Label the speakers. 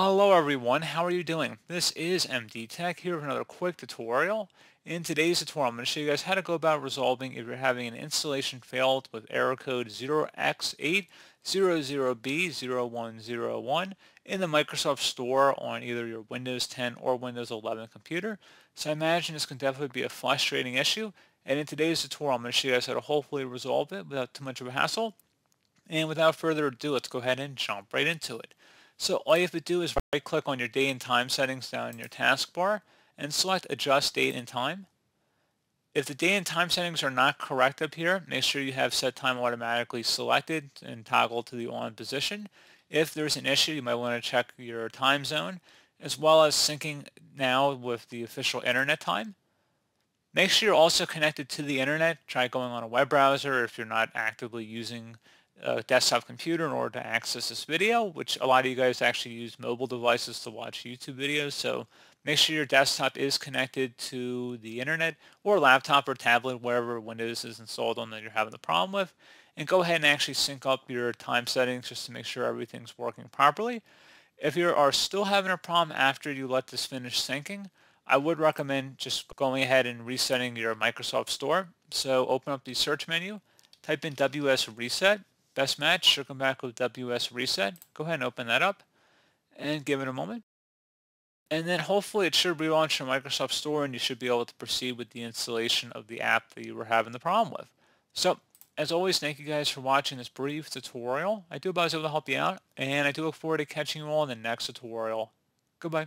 Speaker 1: Hello everyone, how are you doing? This is MD Tech here with another quick tutorial. In today's tutorial, I'm going to show you guys how to go about resolving if you're having an installation failed with error code 0x800B0101 in the Microsoft Store on either your Windows 10 or Windows 11 computer. So I imagine this can definitely be a frustrating issue. And in today's tutorial, I'm going to show you guys how to hopefully resolve it without too much of a hassle. And without further ado, let's go ahead and jump right into it. So all you have to do is right click on your date and time settings down in your taskbar and select adjust date and time. If the date and time settings are not correct up here, make sure you have set time automatically selected and toggle to the on position. If there's an issue, you might want to check your time zone as well as syncing now with the official internet time. Make sure you're also connected to the internet. Try going on a web browser if you're not actively using a desktop computer in order to access this video, which a lot of you guys actually use mobile devices to watch YouTube videos. So make sure your desktop is connected to the internet or laptop or tablet, wherever Windows is installed on that you're having the problem with. And go ahead and actually sync up your time settings just to make sure everything's working properly. If you are still having a problem after you let this finish syncing, I would recommend just going ahead and resetting your Microsoft Store. So open up the search menu, type in WS Reset, Best match come back with WS Reset. Go ahead and open that up and give it a moment. And then hopefully it should relaunch your Microsoft Store and you should be able to proceed with the installation of the app that you were having the problem with. So as always, thank you guys for watching this brief tutorial. I do hope I was able to help you out and I do look forward to catching you all in the next tutorial. Goodbye.